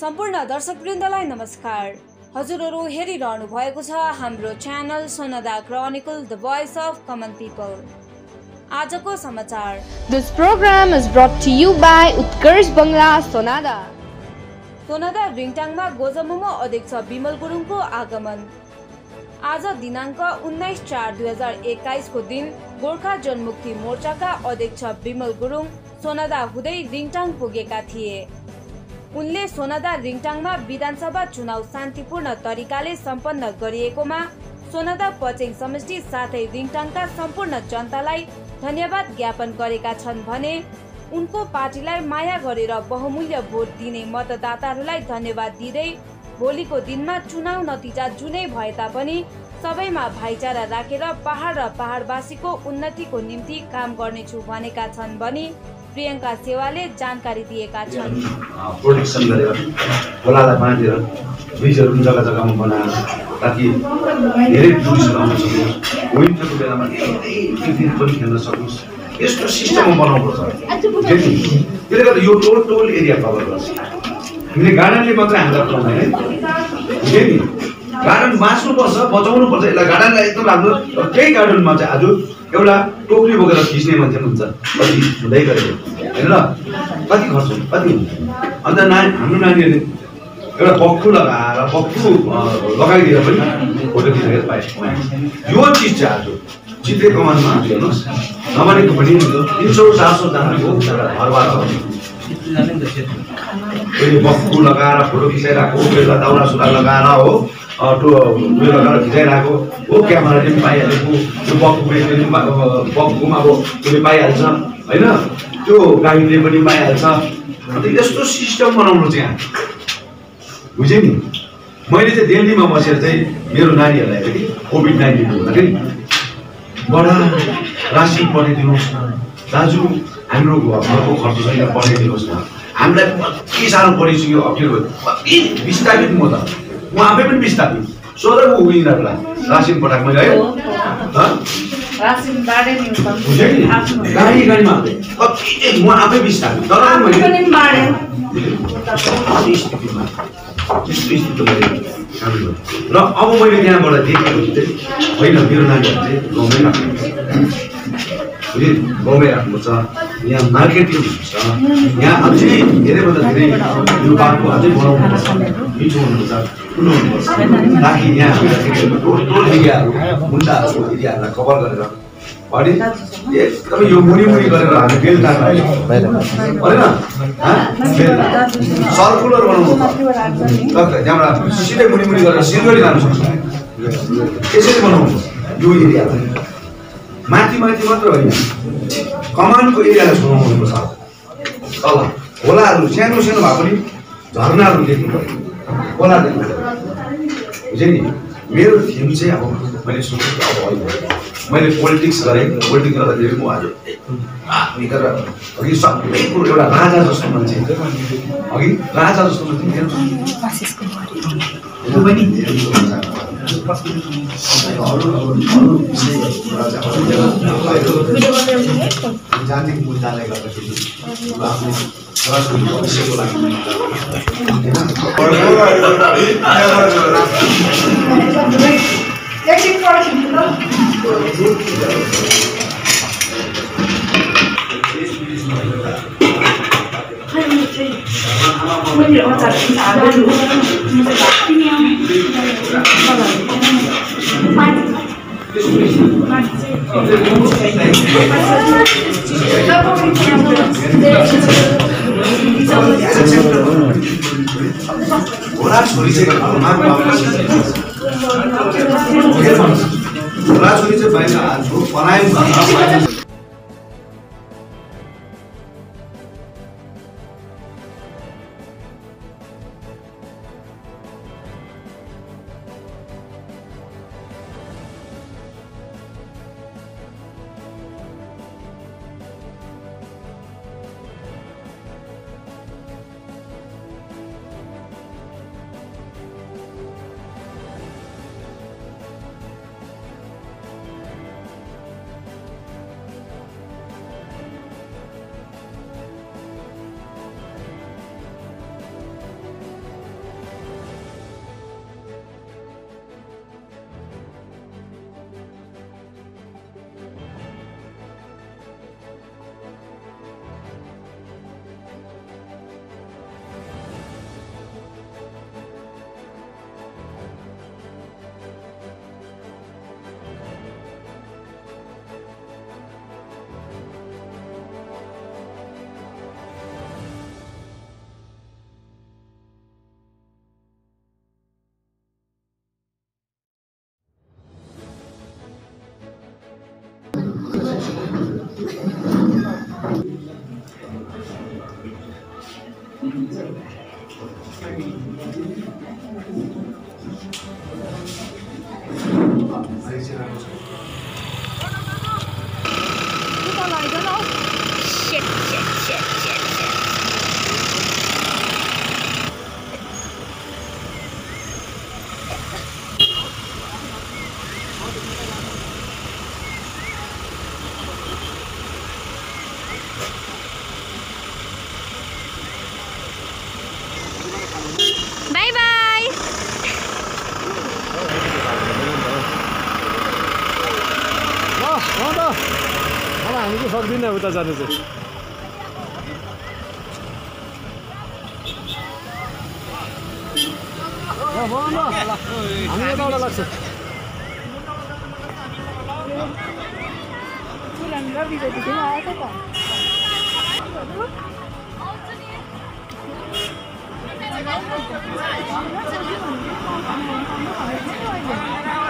सम्पूर्ण दर्शकवृन्दलाई नमस्कार। हजुरहरू हेरिरहनु भएको छ हाम्रो channel Sonada chronicle the voice of common people. आजको समाचार। This program is brought to you by Utkarsh Bangla Sonada. Sonada रिङटाङमा गोजमोमो अध्यक्ष विमल गुरुङको आगमन। आज दिनाङ्क उन्नाइस चार दुई हजार एक्काइसको दिन गोर्खा जनमुक्ति मोर्चाका अध्यक्ष विमल गुरुङ सोनादा हुँदै रिङटाङ पुगेका थिए। उनले सोनादा रिङटाङमा विधानसभा चुनाव शान्तिपूर्ण तरिकाले सम्पन्न गरिएकोमा सोनादा पचेङ समष्टि साथै रिङटाङका सम्पूर्ण जनतालाई धन्यवाद ज्ञापन गरेका छन् भने उनको पार्टीलाई माया गरेर बहुमूल्य भोट दिने मतदाताहरूलाई धन्यवाद दिँदै भोलिको दिनमा चुनाव नतिजा जुनै भए तापनि सबैमा भाइचारा राखेर पहाड र पहाडवासीको उन्नतिको निम्ति काम गर्नेछु भनेका छन् भनी प्रियङ्का सेवाले जानकारी दिएका छन्। प्रोटेक्सन गरेर खोलालाई बाँधेर ब्रिजहरू पनि जग्गा जग्गामा बनाएर ताकि धेरै टुरिस्टहरू आउन सकोस् विन्टरको बेलामा क्रिकेट पनि खेल्न सकोस्। यस्तो सिस्टममा बनाउनुपर्छ। त्यसले गर्दा यो टोल टोल एरिया कभर गर्छ। हामीले गार्डनले मात्रै हामीलाई पुऱ्याउँदैन है। नि गार्डन बाँच्नुपर्छ बचाउनुपर्छ यसलाई गार्डनलाई एकदम राम्रो त्यही गार्डनमा चाहिँ आज एउटा टोकरी बोकेर खिच्ने मान्छे पनि हुन्छ। कति हुँदै गरेको। होइन र कति खर्च हुन्छ? कति हुन्छ? अन्त नानी हाम्रो नानीहरूले एउटा बक्खु लगाएर बक्खु अँ, लगाइदिएर पनि फोटो खिचेर पाए यो चिज चाहिँ आज चित्रे कमानमा हेर्नुहोस्। नभनेको पनि तिन सौ चार सौजनाको घरबाट अहिले बक्खु लगाएर फोटो खिचाइरहेको बेला दाउरा सुरा लगाएर हो। टो उयो लगाएर खिचाइरहेको हो क्यामेराले पनि पाइहालेको त्यो बेच्ने पनि बक्खुमा अब उसले पाइहाल्छ होइन? त्यो गाईले पनि पाइहाल्छ। अन्त यस्तो सिस्टम बनाउनु चाहिँ बुझ्यो नि? मैले चाहिँ दिल्लीमा बसेर चाहिँ मेरो नानीहरूलाई पनि कोभिड नाइन्टिन हुँदाखेरि बडा रासिन पठाइदिनुहोस् न। दाजु हाम्रो घर- घरको खर्च छैन पठाइदिनुहोस् न। हामीलाई कति साह्रो परिसक्यो अप्ठ्यारो कति विस्थापित म त। म आफै पनि विस्थापित सोध म उनीहरूलाई रासिन पठाएको मैले है। गाडी गाडीमा कति म आफै विस्थापित तर मैले। र अब मैले त्यहाँबाट देखेको होइन मेरो नानीहरू चाहिँ गाउँमै राख्नुपर्छ बुझ्यो गाउँमै राख्नुपर्छ यहाँ मार्केटिङ हुन्छ यहाँ अझै धेरैभन्दा धेरै बाटो अझै बनाउनुपर्छ मिठो हुनुपर्छ ठुलो हुनुपर्छ ताकि यहाँ टोल टोल एरियाहरू मुन्टाहरूको एरियाहरूलाई कभर गरेर भने एकदमै यो मुनि मुनि गरेर हामी बेलुका होइन सर्कुलर बनाउनु। त्यहाँबाट सिधै मुनि मुनि गरेर सिलगढी जानु सक्छ यसरी बनाउनु यो एरियालाई माथि माथि मात्र होइन। कमानको एरियालाई सुनाउनुपर्छ तल। खोलाहरू सानो सानो भए पनि झरनाहरू देख्नु पऱ्यो खोला देख्नु पऱ्यो बुझ्यो नि मेरो थिम चाहिँ अब मैले सोचेको अब मैले पोलिटिक्स गरेँ। पोलिटिक्स गर्दाखेरि म आज भित्र अघि सबै कुरो एउटा राजा जस्तो मान्छे। अघि राजा जस्तो मान्छे। मेरो जातिक मुद्दालाई गर्दाखेरि आफ्नो छोराछोरी भविष्यको लागि ल। खै, म चाहिँ- मैले अचार हाल्दै छु। म चाहिँ बिल्कुल फर्क भी नहीं होता जाने से আমি ওটা লাগছে Thank you.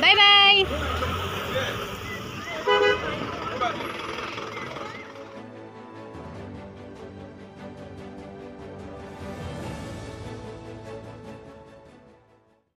Bye-bye!